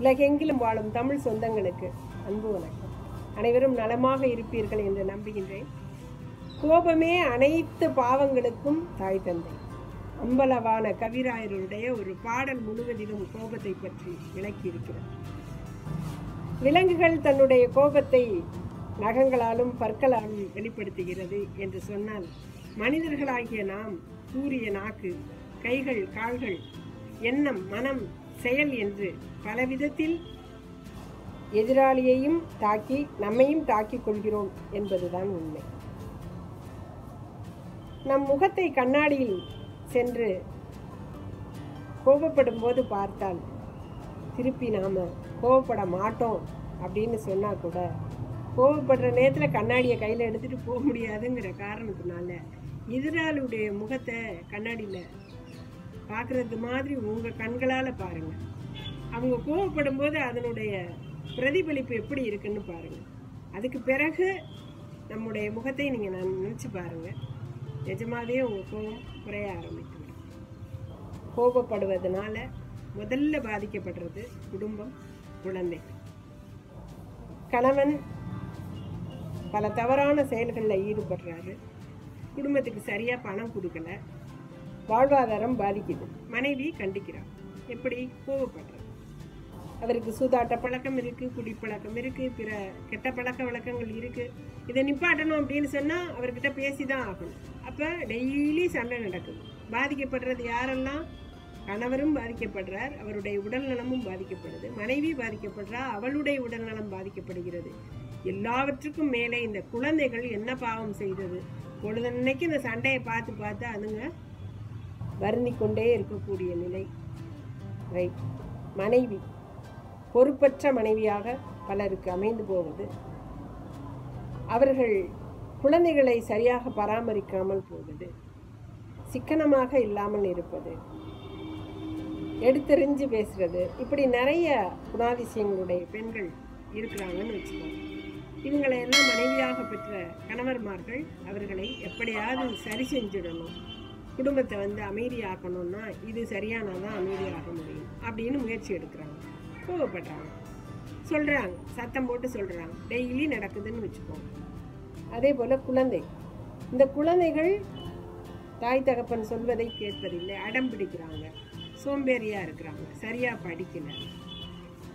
உலகெங்கிலும் வாழும் தமிழ் சொந்தங்களுக்கு அன்பு வணக்கம். அனைவரும் நலமாக இருப்பீர்கள் என்று நம்புகின்றேன். கோபமே அனைத்து பாவங்களுக்கும் தாய் தந்தை. அம்பலவான கவிராயருடைய ஒரு பாடல் முழுவதிலும் கோபத்தை பற்றி விளக்கியிருக்கிறார். விலங்குகள் தன்னுடைய கோபத்தை நகங்களாலும் பற்களாலும் வெளிப்படுத்துகிறது என்று சொன்னால் மனிதர்களாகிய நாம் சூரிய நாக்கு கைகள் கால்கள் எண்ணம் மனம் செயல் என்று பலவிதத்தில் எதிராளியையும் தாக்கி நம்மையும் தாக்கிக் கொள்கிறோம் என்பதுதான் உண்மை. நம் முகத்தை கண்ணாடியில் சென்று கோபப்படும் போது பார்த்தால் திருப்பி நாம் கோபப்பட மாட்டோம் அப்படின்னு சொன்னால் கூட கோபப்படுற நேரத்தில் கண்ணாடியை கையில் எடுத்துகிட்டு போக முடியாதுங்கிற காரணத்தினால எதிராளியுடைய முகத்தை கண்ணாடியில் பார்க்குறது மாதிரி உங்கள் கண்களால் பாருங்கள் அவங்க கோவப்படும் போது அதனுடைய பிரதிபலிப்பு எப்படி இருக்குன்னு பாருங்கள் அதுக்கு பிறகு நம்முடைய முகத்தை நீங்கள் நான் நினச்சி பாருங்கள் நிஜமாவே உங்கள் கோபம் குறைய ஆரம்பிக்கும். கோபப்படுவதனால முதல்ல பாதிக்கப்படுறது குடும்பம் குழந்தை. கணவன் பல தவறான செயல்களில் ஈடுபடுறாரு. குடும்பத்துக்கு சரியாக பணம் கொடுக்கல. வாழ்வாதாரம் பாதிக்குது. மனைவி கண்டிக்கிறார். எப்படி? கோவப்படுறார். அவருக்கு சூதாட்ட பழக்கம் இருக்கு குடிப்பழக்கம் இருக்கு பிற கெட்ட பழக்க வழக்கங்கள் இருக்கு. இதை நிப்பாட்டணும் அப்படின்னு சொன்னா அவர்கிட்ட பேசி தான் ஆகணும். அப்ப டெய்லி சண்டை நடக்குது. பாதிக்கப்படுறது யாரெல்லாம்? கணவரும் பாதிக்கப்படுறார் அவருடைய உடல் நலமும் பாதிக்கப்படுது. மனைவி பாதிக்கப்படுறா அவளுடைய உடல் நலம் பாதிக்கப்படுகிறது. எல்லாவற்றுக்கும் மேலே இந்த குழந்தைகள் என்ன பாவம் செய்தது? பொழுதன்னைக்கு இந்த சண்டையை பார்த்து பார்த்து அதுங்க வருந்தி கொண்டே இருக்கக்கூடிய நிலை. ரைட் மனைவி பொறுப்பற்ற மனைவியாக பலருக்கு அமைந்து போவது. அவர்கள் குழந்தைகளை சரியாக பராமரிக்காமல் போவது. சிக்கனமாக இல்லாமல் இருப்பது. எடுத்தெறிஞ்சு பேசுறது. இப்படி நிறைய குணாதிசயங்களுடைய பெண்கள் இருக்கிறாங்கன்னு வச்சுக்கோங்க. இவங்களை எல்லாம் மனைவியாக பெற்ற கணவர்மார்கள் அவர்களை எப்படியாவது சரி செஞ்சிடணும். குடும்பத்தை வந்து அமைதியாக்கணும்னா இது சரியானாதான் அமைதியாக முடியும் அப்படின்னு முயற்சி எடுக்கிறாங்க. கோவப்படுறாங்க. சொல்கிறாங்க சத்தம் போட்டு சொல்கிறாங்க டெய்லி நடக்குதுன்னு வச்சுக்கோங்க. அதே போல் குழந்தை. இந்த குழந்தைகள் தாய் தகப்பன் சொல்வதை கேட்பதில்லை. அடம் பிடிக்கிறாங்க. சோம்பேறியாக இருக்கிறாங்க. சரியாக படிக்கல.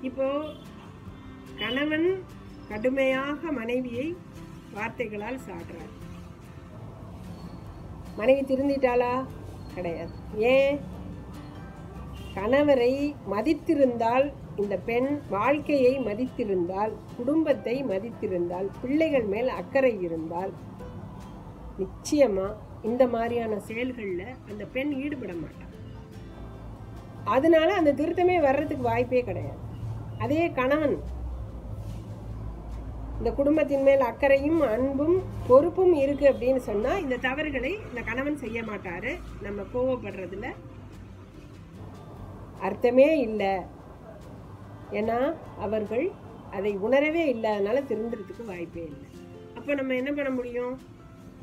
இப்போது கணவன் கடுமையாக மனைவியை வார்த்தைகளால் சாடுறார். மனைவி திருந்திட்டாளா? கிடையாது. ஏன்? கணவரை மதித்திருந்தால் இந்த பெண் வாழ்க்கையை மதித்திருந்தால் குடும்பத்தை மதித்திருந்தால் பிள்ளைகள் மேல் அக்கறை இருந்தால் நிச்சயமா இந்த மாதிரியான செயல்களில் அந்த பெண் ஈடுபட மாட்டான் அதனால அந்த திருத்தமே வர்றதுக்கு வாய்ப்பே கிடையாது. அதே கணவன் இந்த குடும்பத்தின் மேல் அக்கறையும் அன்பும் பொறுப்பும் இருக்கு அப்படின்னு சொன்னா இந்த தவறுகளை இந்த கணவன் செய்ய மாட்டாரு. நம்ம கோவப்படுறதுல அர்த்தமே இல்லை. ஏன்னா அவர்கள் அதை உணரவே இல்லாதனால திருந்துறதுக்கு வாய்ப்பே இல்லை. அப்போ நம்ம என்ன பண்ண முடியும்?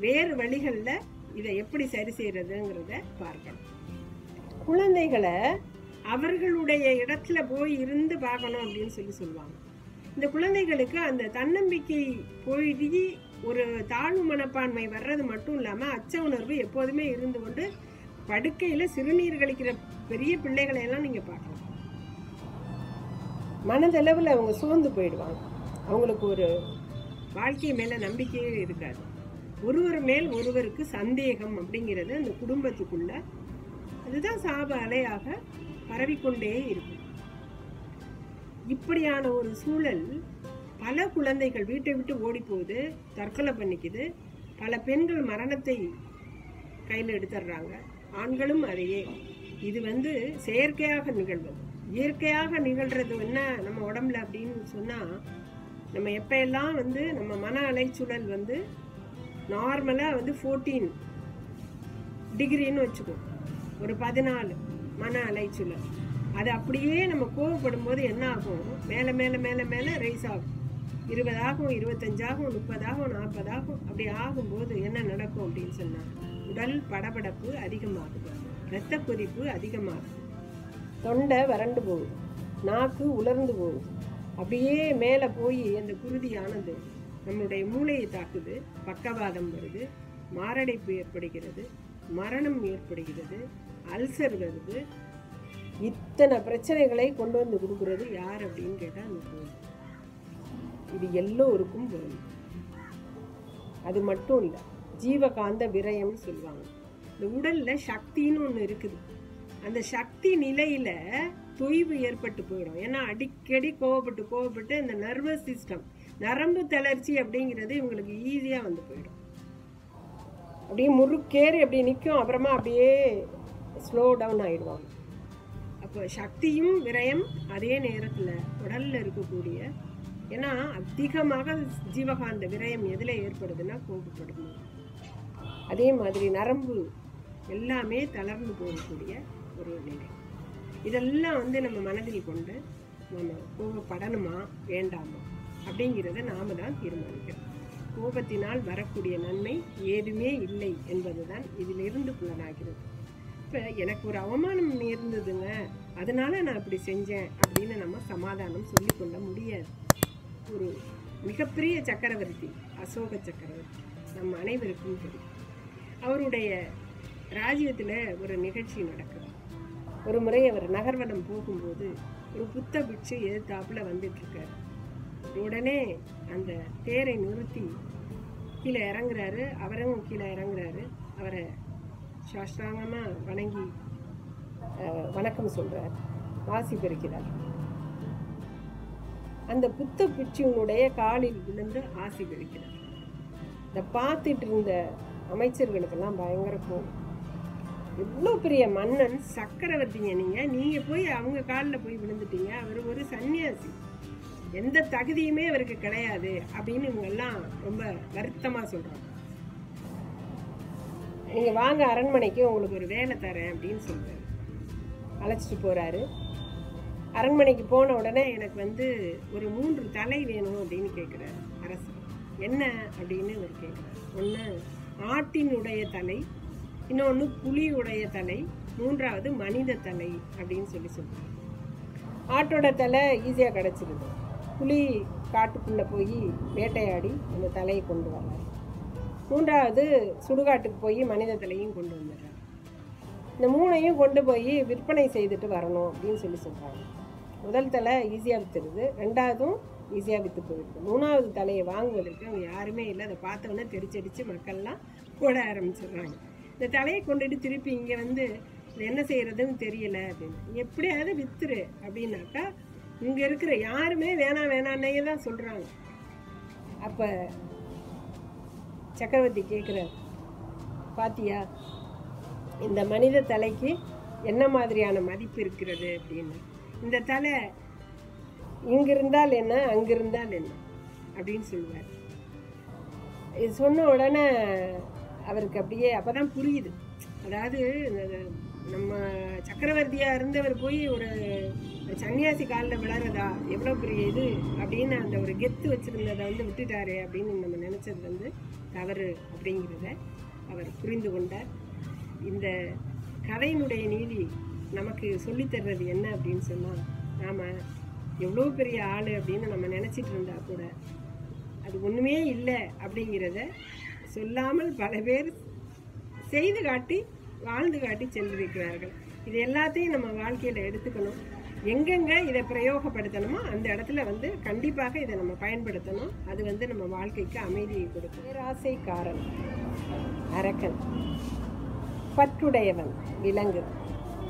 வேறு வழிகளில் இதை எப்படி சரி செய்யறதுங்கிறத பார்க்கணும். குழந்தைகளை அவர்களுடைய இடத்துல போய் இருந்து பார்க்கணும் அப்படின்னு சொல்லி சொல்லுவாங்க. இந்த குழந்தைகளுக்கு அந்த தன்னம்பிக்கை போய் ஒரு தாழ்வு மனப்பான்மை வர்றது மட்டும் இல்லாமல் அச்ச உணர்வு எப்போதுமே இருந்து கொண்டு படுக்கையில் சிறுநீர் கழிக்கிற பெரிய பிள்ளைகளை எல்லாம் நீங்கள் பார்க்கலாம். மனதளவில் அவங்க சோர்ந்து போயிடுவாங்க. அவங்களுக்கு ஒரு வாழ்க்கை மேலே நம்பிக்கையே இருக்காது. ஒருவர் மேல் ஒருவருக்கு சந்தேகம் அப்படிங்கிறது அந்த குடும்பத்துக்குள்ள அதுதான் சாப அலையாக பரவிக்கொண்டே இருக்கும். இப்படியான ஒரு சூழல் பல குழந்தைகள் வீட்டை விட்டு ஓடி போகுது தற்கொலை பண்ணிக்குது. பல பெண்கள் மரணத்தை கையில் எடுத்துடுறாங்க. ஆண்களும் அதையே. இது வந்து செயற்கையாக நிகழ்வது. இயற்கையாக நிகழ்றது என்ன நம்ம உடம்புல அப்படின்னு சொன்னால் நம்ம எப்போயெல்லாம் வந்து நம்ம மன அலைச்சூழல் வந்து நார்மலாக வந்து ஃபோர்டீன் டிகிரின்னு வச்சுக்கோ. ஒரு பதினாலு மன அலைச்சூழல். அது அப்படியே நம்ம கோவப்படும் போது என்ன ஆகும் மேலே மேலே மேலே மேலே ரைஸ் ஆகும். இருபதாகும் இருபத்தஞ்சாகும் முப்பதாகும் நாற்பதாகும். அப்படி ஆகும்போது என்ன நடக்கும் அப்படின்னு சொன்னால் உடல் படபடப்பு அதிகமாகுது. இரத்த கொதிப்பு அதிகமாகுது. தொண்டை வறண்டு போகுது. நாக்கு உலர்ந்து போகுது. அப்படியே மேலே போய் அந்த குருதியானது நம்மளுடைய மூளையை தாக்குது. பக்கவாதம் வருது. மாரடைப்பு ஏற்படுகிறது. மரணம் ஏற்படுகிறது. அல்சர் வருது. இத்தனை பிரச்சனைகளை கொண்டு வந்து கொடுக்குறது யார் அப்படின்னு கேட்டால் அந்த கோயில் இது எல்லோருக்கும் வரும். அது மட்டும் இல்லை ஜீவகாந்த விரயம்னு சொல்லுவாங்க. இந்த உடலில் சக்தின்னு ஒன்று இருக்குது. அந்த சக்தி நிலையில் தொய்வு ஏற்பட்டு போயிடும். ஏன்னா அடிக்கடி கோவப்பட்டு கோவப்பட்டு இந்த நர்வஸ் சிஸ்டம் நரம்பு தளர்ச்சி அப்படிங்கிறது இவங்களுக்கு ஈஸியாக வந்து போயிடும். அப்படியே முறுக்கேறி அப்படி நிற்கும் அப்புறமா அப்படியே ஸ்லோ டவுன் ஆகிடுவாங்க சக்தியும் விரயம் அதே நேரத்தில் உடலில் இருக்கக்கூடிய ஏன்னா அதிகமாக ஜீவகாந்த விரயம் எதில் ஏற்படுதுன்னா கோபப்படும் அதே மாதிரி நரம்பு எல்லாமே தளர்ந்து போகக்கூடிய ஒரு நிலை. இதெல்லாம் வந்து நம்ம மனதில் கொண்டு நம்ம கோபப்படணுமா வேண்டாமா? அப்படிங்கிறத நாம தான் தீர்மானிக்கிறோம் கோபத்தினால் வரக்கூடிய நன்மை ஏதுமே இல்லை என்பதுதான் இதிலிருந்து புலனாகிறது. இப்போ எனக்கு ஒரு அவமானம் நேர்ந்ததுங்க அதனால நான் இப்படி செஞ்சேன் அப்படின்னு நம்ம சமாதானம் சொல்லிக்கொள்ள முடியாது. ஒரு மிகப்பெரிய சக்கரவர்த்தி அசோக சக்கரவர்த்தி நம்ம அனைவருக்கும் தெரியும். அவருடைய ராஜ்யத்தில் ஒரு நிகழ்ச்சி நடக்குது. ஒரு முறை அவர் நகர்வனம் போகும்போது ஒரு புத்த பிட்சு எதிர்த்தாப்பில் வந்துட்டுருக்கார். உடனே அந்த தேரை நிறுத்தி கீழே இறங்குறாரு. அவரும் கீழே இறங்குறாரு. அவரை சாஷ்டாங்கமாக வணங்கி வணக்கம் சொல்கிறார் ஆசி பெறுகிறார். அந்த புத்த பிட்சியினுடைய காலில் விழுந்து ஆசி பெறுகிறார். இதை பார்த்துட்டு இருந்த அமைச்சர்களுக்கெல்லாம் பயங்கர கோபம். இவ்வளோ பெரிய மன்னன் சக்கரவர்த்திங்க நீங்கள் நீங்கள் போய் அவங்க காலில் போய் விழுந்துட்டீங்க. அவர் ஒரு சன்னியாசி. எந்த தகுதியுமே அவருக்கு கிடையாது அப்படின்னு இவங்கெல்லாம் ரொம்ப வருத்தமாக சொல்கிறாங்க நீங்கள் வாங்க அரண்மனைக்கு உங்களுக்கு ஒரு வேலை தரேன் அப்படின்னு சொல்றாரு. அழைச்சிட்டு போகிறாரு அரண்மனைக்கு போன உடனே எனக்கு வந்து ஒரு மூன்று தலை வேணும் அப்படின்னு கேட்குறாரு அரசு. என்ன அப்படின்னு அவர் கேட்குறாரு ஒன்று ஆட்டினுடைய தலை இன்னொன்று புலியுடைய தலை மூன்றாவது மனித தலை அப்படின்னு சொல்லி சொல்லுவாங்க ஆட்டோட தலை ஈஸியாக கிடச்சிருது. புலி காட்டுக்குள்ளே போய் வேட்டையாடி அந்த தலையை கொண்டு வர்றாரு. மூன்றாவது சுடுகாட்டுக்கு போய் மனித தலையும் கொண்டு வந்துடுறாரு இந்த மூணையும் கொண்டு போய் விற்பனை செய்துட்டு வரணும் அப்படின்னு சொல்லி சொல்கிறாங்க முதல் தலை ஈஸியாக விற்றுருது ரெண்டாவதும் ஈஸியாக விற்று போயிடுது. மூணாவது தலையை வாங்குவதற்கு அவங்க யாருமே இல்லை. அதை பார்த்தவொன்னே தெரிச்சடித்து மக்கள்லாம் போட ஆரம்பிச்சிடுறாங்க. இந்த தலையை கொண்டுட்டு திருப்பி இங்கே வந்து என்ன செய்கிறதுன்னு தெரியல அப்படின்னு. எப்படியாவது வித்துரு அப்படின்னாக்கா இங்கே இருக்கிற யாருமே வேணாம் வேணான்னே தான் சொல்கிறாங்க அப்போ சக்கரவர்த்தி கேட்குற பாத்தியா? இந்த மனித தலைக்கு என்ன மாதிரியான மதிப்பு இருக்கிறது அப்படின்னு. இந்த தலை இங்கிருந்தால் என்ன அங்கிருந்தால் என்ன அப்படின்னு சொல்லுவார். இது சொன்ன உடனே அவருக்கு அப்படியே அப்போ தான் புரியுது. அதாவது நம்ம சக்கரவர்த்தியாக இருந்தவர் போய் ஒரு சன்னியாசி காலில் விழறதா? எவ்வளோ பெரிய இது அப்படின்னு அந்த ஒரு கெத்து வச்சிருந்ததை வந்து விட்டுட்டாரு அப்படின்னு நம்ம நினச்சது வந்து தவறு அப்படிங்கிறத அவர் புரிந்து கொண்டார். இந்த கதையினுடைய நீதி நமக்கு சொல்லித்தர்றது என்ன அப்படின்னு சொன்னால் நாம் எவ்வளோ பெரிய ஆள் அப்படின்னு நம்ம நினச்சிட்டு இருந்தா கூட அது ஒன்றுமே இல்லை அப்படிங்கிறத சொல்லாமல் பல பேர் செய்து காட்டி வாழ்ந்து காட்டி சென்றிருக்கிறார்கள். இது எல்லாத்தையும் நம்ம வாழ்க்கையில் எடுத்துக்கணும். எங்கெங்கே இதை பிரயோகப்படுத்தணுமோ அந்த இடத்துல வந்து கண்டிப்பாக இதை நம்ம பயன்படுத்தணும். அது வந்து நம்ம வாழ்க்கைக்கு அமைதியை கொடுக்கும். பேராசைக்காரன் அரக்கன். பற்றுடையவன் விலங்கு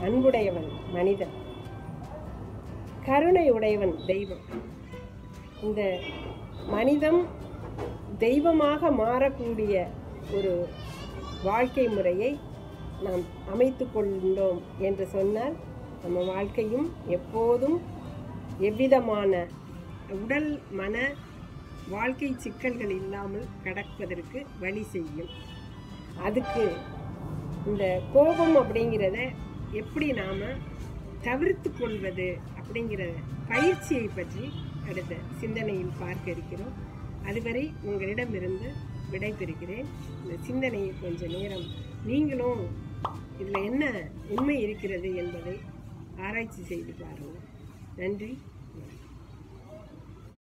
அன்புடையவன் மனிதன். கருணை உடையவன் தெய்வம். இந்த மனிதம் தெய்வமாக மாறக்கூடிய ஒரு வாழ்க்கை முறையை நாம் அமைத்து கொண்டோம் என்று சொன்னால் நம்ம வாழ்க்கையும் எப்போதும் எவ்விதமான உடல் மன வாழ்க்கை சிக்கல்கள் இல்லாமல் கடப்பதற்கு வழி செய்யும். அதுக்கு இந்த கோபம் அப்படிங்கிறத எப்படி நாம் தவிர்த்து கொள்வது அப்படிங்கிற பயிற்சியை பற்றி அடுத்த சிந்தனையில் பார்க்க இருக்கிறோம். அதுவரை உங்களிடமிருந்து விடை பெறுகிறேன் இந்த சிந்தனையை கொஞ்ச நேரம் நீங்களும் இதில் என்ன உண்மை இருக்கிறது என்பதை ஆராய்ச்சி செய்து பாருங்கள். நன்றி.